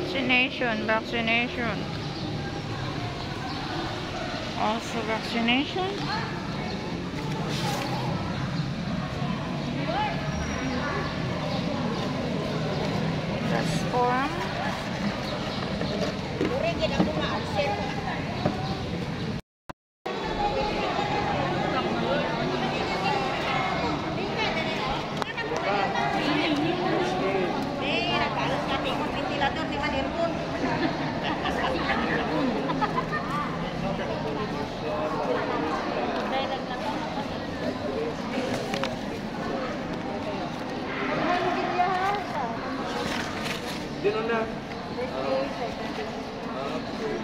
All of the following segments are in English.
vaccination, vaccination. Also vaccination. That's form. Obtienen una...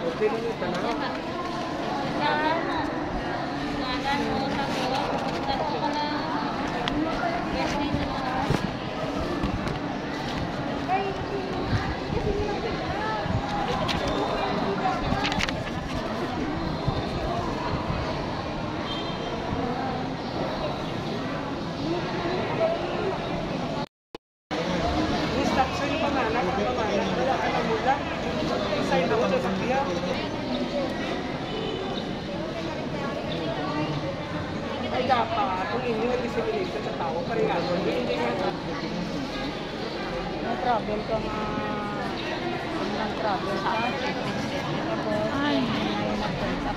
Obtienen una... Kaya pa, kung hindi may discrimination sa tao, parehado. Hindi na na-travel ka nga nag-travel sa akin. Tapos, ay, nag-travel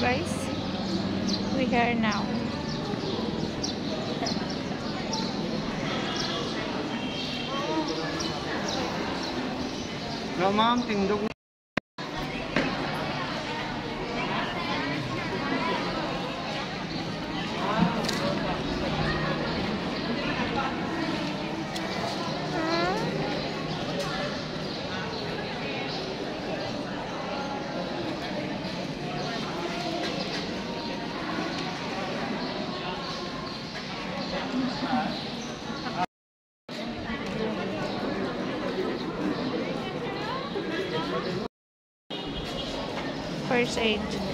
guys. We here now. No, ma'am, tindog First aid.